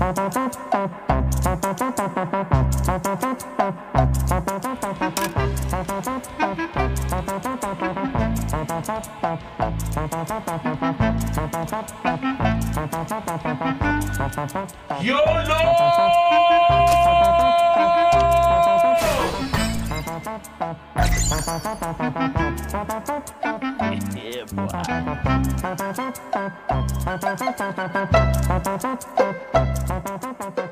yeah, boy. Ha ha ha.